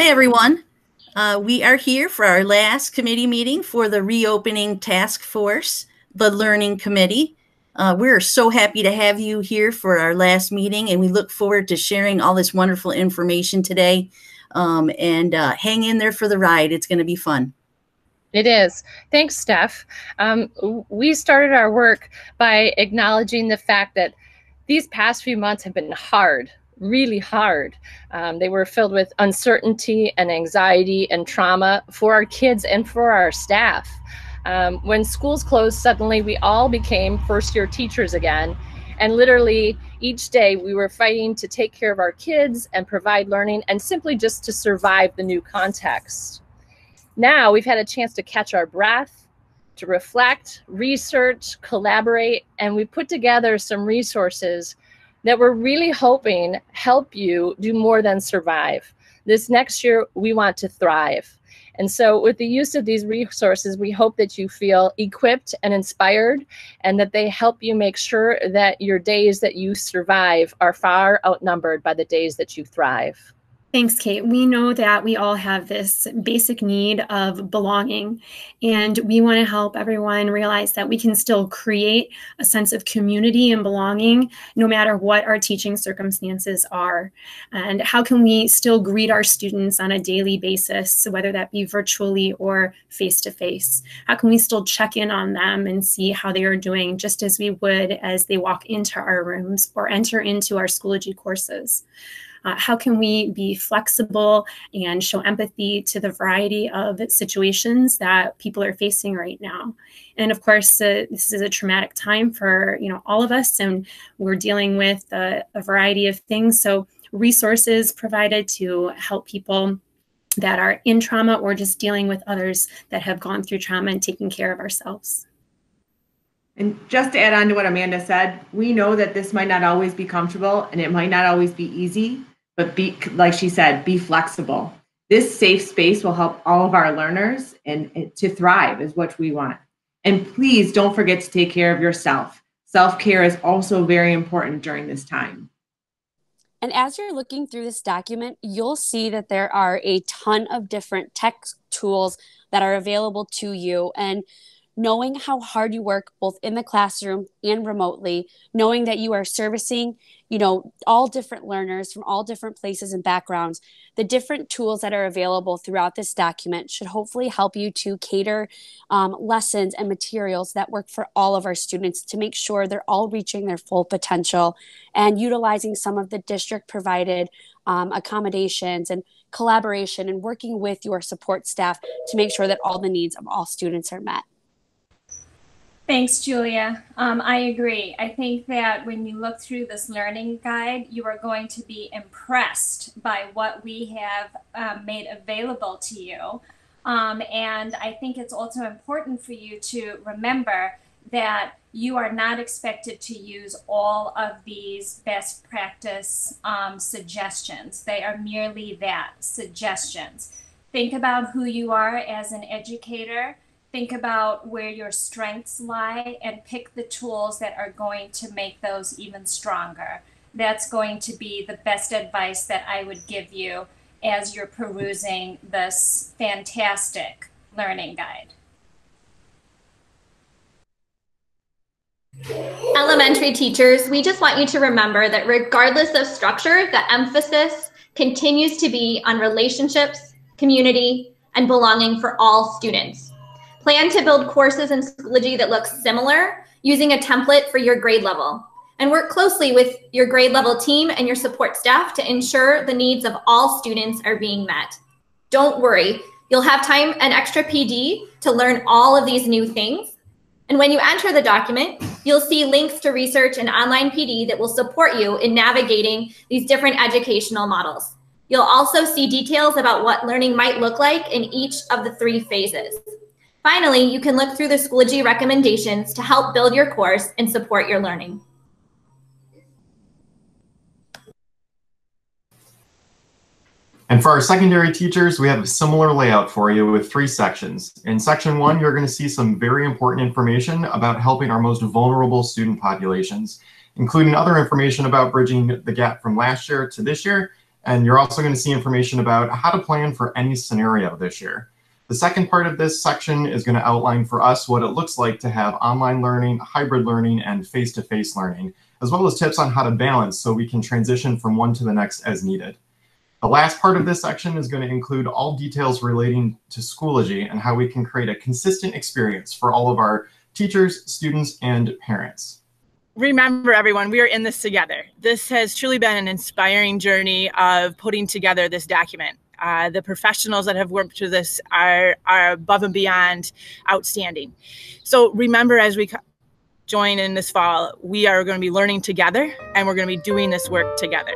Hi, everyone. Uh, we are here for our last committee meeting for the reopening task force, the Learning Committee. Uh, we're so happy to have you here for our last meeting, and we look forward to sharing all this wonderful information today. Um, and uh, hang in there for the ride. It's going to be fun. It is. Thanks, Steph. Um, we started our work by acknowledging the fact that these past few months have been hard, really hard. Um, they were filled with uncertainty and anxiety and trauma for our kids and for our staff. Um, when schools closed, suddenly we all became first year teachers again. And literally each day we were fighting to take care of our kids and provide learning and simply just to survive the new context. Now we've had a chance to catch our breath, to reflect, research, collaborate, and we put together some resources that we're really hoping help you do more than survive. This next year, we want to thrive. And so, with the use of these resources, we hope that you feel equipped and inspired, and that they help you make sure that your days that you survive are far outnumbered by the days that you thrive. Thanks, Kate. We know that we all have this basic need of belonging, and we want to help everyone realize that we can still create a sense of community and belonging no matter what our teaching circumstances are. And how can we still greet our students on a daily basis, whether that be virtually or face to face? How can we still check in on them and see how they are doing just as we would as they walk into our rooms or enter into our Schoology courses? Uh, how can we be flexible and show empathy to the variety of situations that people are facing right now? And of course, uh, this is a traumatic time for you know all of us, and we're dealing with a, a variety of things. So resources provided to help people that are in trauma or just dealing with others that have gone through trauma and taking care of ourselves. And just to add on to what Amanda said, we know that this might not always be comfortable and it might not always be easy, but be like she said be flexible. This safe space will help all of our learners and, to thrive is what we want. And please don't forget to take care of yourself. Self-care is also very important during this time. And as you're looking through this document, you'll see that there are a ton of different tech tools that are available to you. And knowing how hard you work both in the classroom and remotely, knowing that you are servicing, you know, all different learners from all different places and backgrounds, the different tools that are available throughout this document should hopefully help you to cater um, lessons and materials that work for all of our students to make sure they're all reaching their full potential and utilizing some of the district provided um, accommodations and collaboration and working with your support staff to make sure that all the needs of all students are met. Thanks, Julia. Um, I agree. I think that when you look through this learning guide, you are going to be impressed by what we have um, made available to you. Um, and I think it's also important for you to remember that you are not expected to use all of these best practice um, suggestions. They are merely that suggestions. Think about who you are as an educator think about where your strengths lie and pick the tools that are going to make those even stronger. That's going to be the best advice that I would give you as you're perusing this fantastic learning guide. Elementary teachers, we just want you to remember that regardless of structure, the emphasis continues to be on relationships, community, and belonging for all students. Plan to build courses in Schoology that look similar using a template for your grade level. And work closely with your grade level team and your support staff to ensure the needs of all students are being met. Don't worry, you'll have time and extra PD to learn all of these new things. And when you enter the document, you'll see links to research and online PD that will support you in navigating these different educational models. You'll also see details about what learning might look like in each of the three phases. Finally, you can look through the Schoology recommendations to help build your course and support your learning. And for our secondary teachers, we have a similar layout for you with three sections. In section one, you're going to see some very important information about helping our most vulnerable student populations, including other information about bridging the gap from last year to this year, And you're also going to see information about how to plan for any scenario this year. The second part of this section is going to outline for us what it looks like to have online learning, hybrid learning, and face-to-face -face learning, as well as tips on how to balance so we can transition from one to the next as needed. The last part of this section is going to include all details relating to Schoology and how we can create a consistent experience for all of our teachers, students, and parents. Remember, everyone, we are in this together. This has truly been an inspiring journey of putting together this document. Uh, the professionals that have worked through this are, are above and beyond outstanding. So remember, as we join in this fall, we are going to be learning together and we're going to be doing this work together.